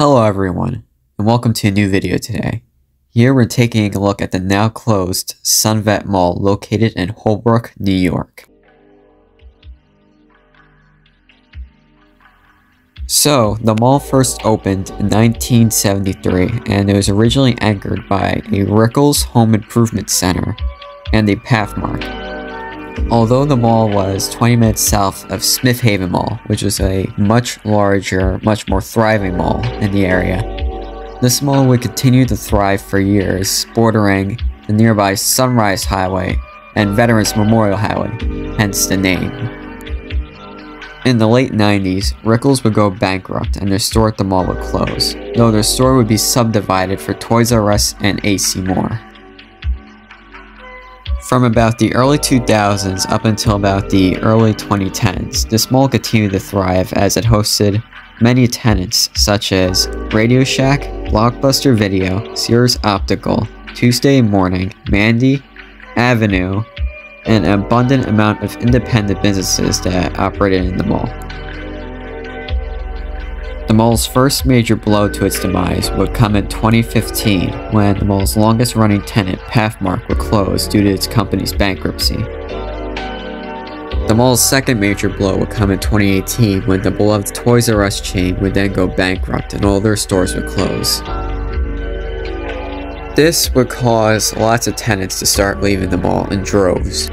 Hello everyone, and welcome to a new video today. Here we're taking a look at the now closed Sunvet Mall located in Holbrook, New York. So, the mall first opened in 1973 and it was originally anchored by a Rickles Home Improvement Center and a Pathmark. Although the mall was 20 minutes south of Smith Haven Mall, which was a much larger, much more thriving mall in the area, this mall would continue to thrive for years, bordering the nearby Sunrise Highway and Veterans Memorial Highway, hence the name. In the late 90s, Rickles would go bankrupt and their store at the mall would close, though their store would be subdivided for Toys R Us and AC Moore. From about the early 2000s up until about the early 2010s, this mall continued to thrive as it hosted many tenants such as Radio Shack, Blockbuster Video, Sears Optical, Tuesday Morning, Mandee, Avenue, and an abundant amount of independent businesses that operated in the mall. The mall's first major blow to its demise would come in 2015 when the mall's longest running tenant, Pathmark, would close due to its company's bankruptcy. The mall's second major blow would come in 2018 when the beloved Toys R Us chain would then go bankrupt and all their stores would close. This would cause lots of tenants to start leaving the mall in droves.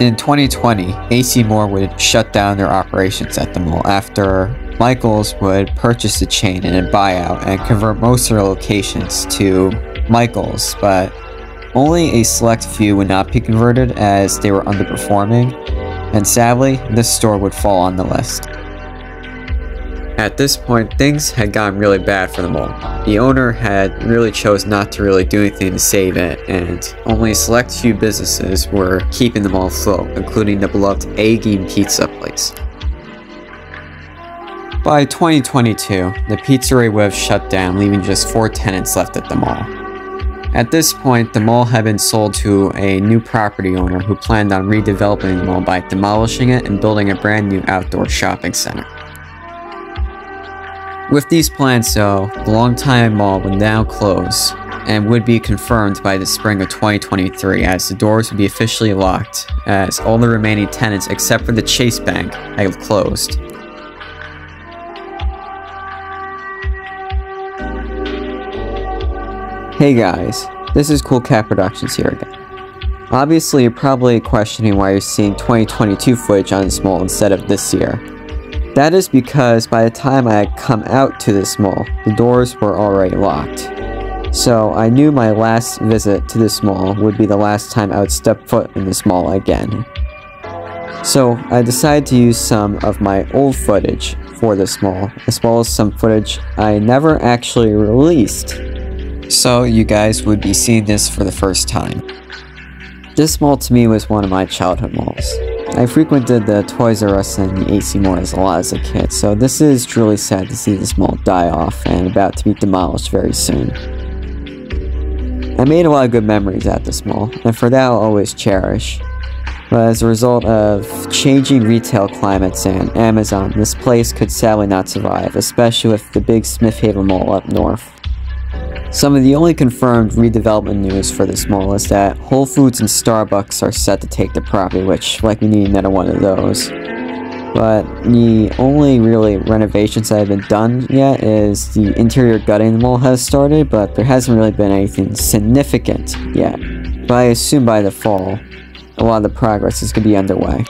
In 2020, AC Moore would shut down their operations at the mall after Michaels would purchase the chain in a buyout and convert most of their locations to Michaels, but only a select few would not be converted as they were underperforming, and sadly, this store would fall on the list. At this point, things had gotten really bad for the mall. The owner had really chose not to really do anything to save it, and only a select few businesses were keeping the mall afloat, including the beloved A-Game Pizza place. By 2022, the pizzeria would have shut down, leaving just four tenants left at the mall. At this point, the mall had been sold to a new property owner who planned on redeveloping the mall by demolishing it and building a brand new outdoor shopping center. With these plans though, the longtime mall would now close and would be confirmed by the spring of 2023 as the doors would be officially locked as all the remaining tenants except for the Chase Bank had closed. Hey guys, this is Cool Cat Productions here again. Obviously, you're probably questioning why you're seeing 2022 footage on this mall instead of this year. That is because by the time I had come out to this mall, the doors were already locked. So I knew my last visit to this mall would be the last time I would step foot in this mall again. So I decided to use some of my old footage for this mall, as well as some footage I never actually released so you guys would be seeing this for the first time. This mall to me was one of my childhood malls. I frequented the Toys R Us and the AC Malls a lot as a kid, so this is truly sad to see this mall die off and about to be demolished very soon. I made a lot of good memories at this mall, and for that I'll always cherish. But as a result of changing retail climates and Amazon, this place could sadly not survive, especially with the big Smith Haven Mall up north. Some of the only confirmed redevelopment news for this mall is that Whole Foods and Starbucks are set to take the property, which, like, we need another one of those. But the only really renovations that have been done yet is the interior gutting the mall has started, but there hasn't really been anything significant yet. But I assume by the fall, a lot of the progress is going to be underway.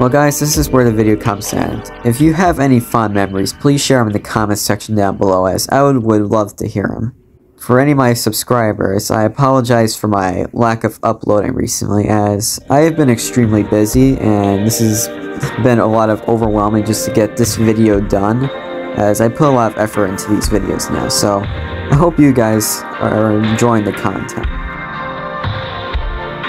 Well guys, this is where the video comes to end. If you have any fond memories, please share them in the comments section down below as I would, would love to hear them. For any of my subscribers, I apologize for my lack of uploading recently as I have been extremely busy and this has been a lot of overwhelming just to get this video done as I put a lot of effort into these videos now so I hope you guys are enjoying the content.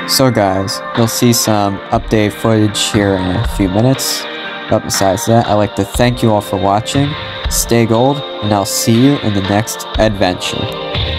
So guys, you'll see some update footage here in a few minutes. But besides that, I'd like to thank you all for watching, stay gold, and I'll see you in the next adventure.